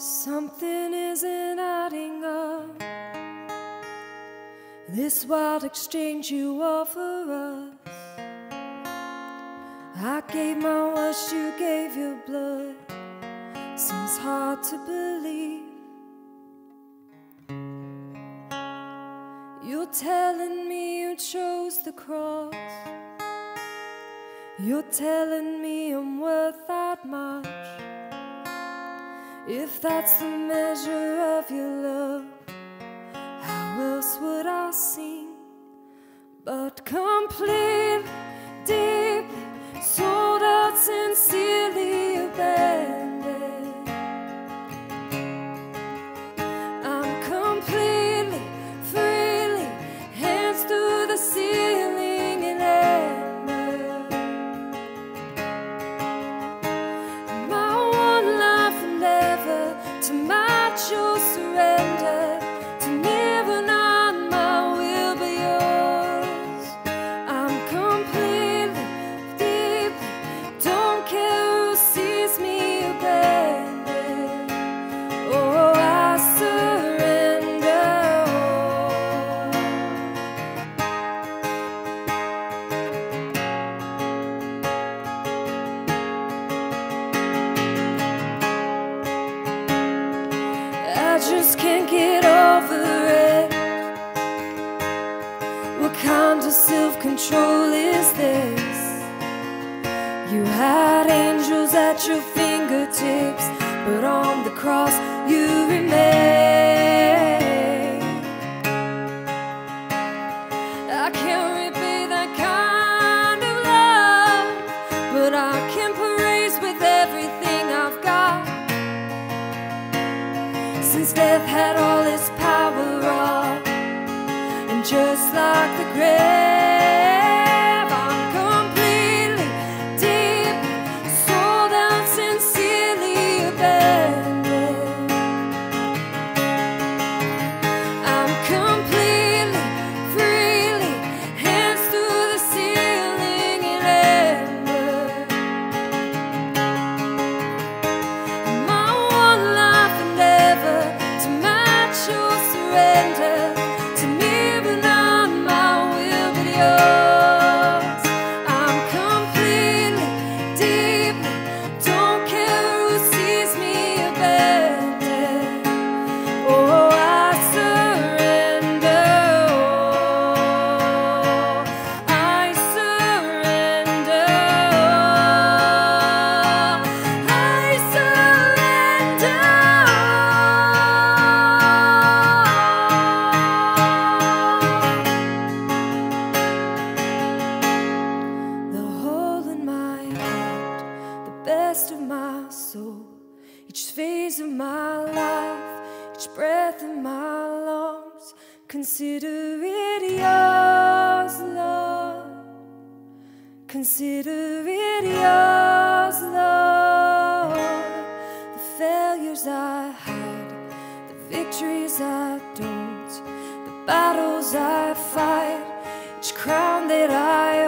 Something isn't adding up. This wild exchange you offer us. I gave my worst, you gave your blood. Seems hard to believe. You're telling me you chose the cross. You're telling me I'm worth that much. If that's the measure of your love, how else would I sing? But complete, control is this? You had angels at your fingertips, but on the cross you remain. I can't repay that kind of love, but I can praise with everything I've got. Since death had all its power off, and just like the grave, best of my soul, each phase of my life, each breath in my lungs. Consider it yours, Lord. Consider it yours, Lord. The failures I hide, the victories I don't, the battles I fight, each crown that I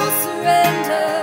surrender.